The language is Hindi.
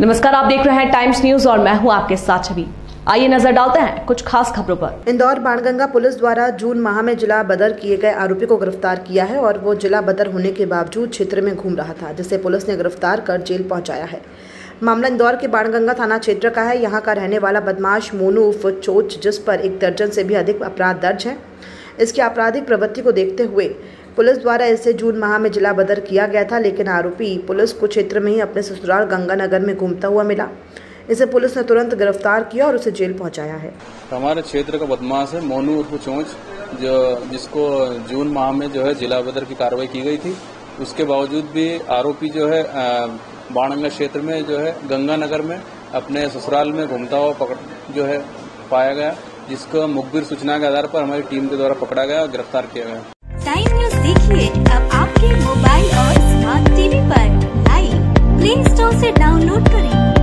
नमस्कार, आप देख रहे हैं टाइम्स न्यूज़ और मैं हूँ आपके साथ छवि। आइए नज़र डालते हैं कुछ खास खबरों पर। इंदौर बाणगंगा पुलिस द्वारा जून माह में जिला बदर किए गए आरोपी को गिरफ़्तार किया है और वो जिला बदर होने के बावजूद क्षेत्र में घूम रहा था, जिसे पुलिस ने गिरफ़्तार कर जेल पहुँचाया है। मामला इंदौर के बाणगंगा थाना क्षेत्र का है। यहाँ का रहने वाला बदमाश मोनू उर्फ़ चोच, जिस पर एक दर्जन से भी अधिक अपराध दर्ज है। इसकी आपराधिक प्रवृत्ति को देखते हुए पुलिस द्वारा इसे जून माह में जिला बदर किया गया था, लेकिन आरोपी पुलिस को क्षेत्र में ही अपने ससुराल गंगानगर में घूमता हुआ मिला। इसे पुलिस ने तुरंत गिरफ़्तार किया और उसे जेल पहुँचाया है। हमारे क्षेत्र का बदमाश है मोनू उर्फ़ चोंच, जो जिसको जून माह में जो है जिला बदर की कार्रवाई की गई थी। उसके बावजूद भी आरोपी जो है बाणंगा क्षेत्र में जो है गंगानगर में अपने ससुराल में घूमता हुआ पकड़, जो है पाया गया, जिसको मुखबिर सूचना के आधार पर हमारी टीम के द्वारा पकड़ा गया और गिरफ़्तार किया गया। टाइम न्यूज़ देखिए अब आपके मोबाइल और स्मार्ट टीवी पर। लाइव प्ले स्टोर से डाउनलोड करें।